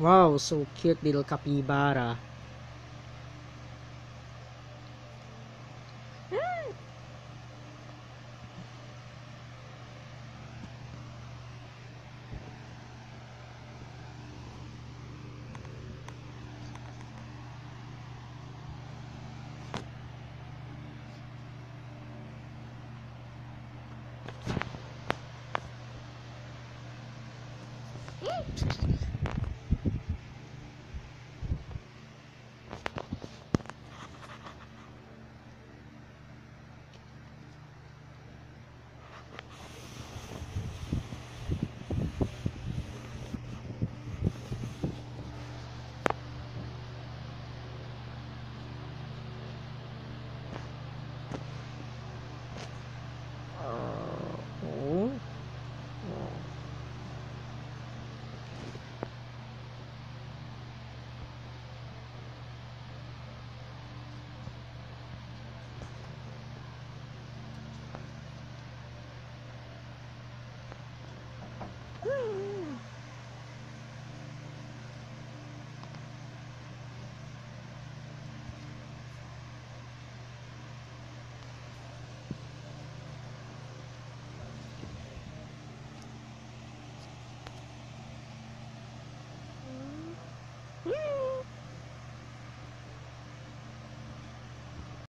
Wow, so cute little capybara. Hmm. Woo!